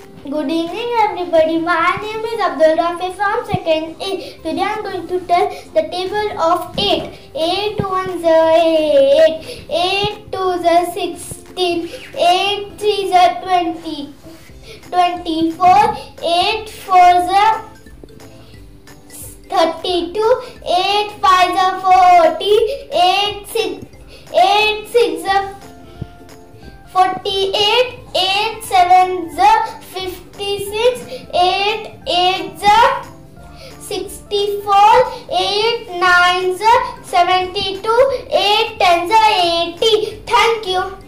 Good evening everybody. My name is Abdul Rafi from second A. Today I am going to tell the table of 8. 8 ones are 8. 8 twos are 16. 8 threes are 20. 24. 8 fours are 32. 8 fives are 40. 8 six, 8 six are 48. 8 sevens are 8 nines are 72. 8 tens are 80. Thank you.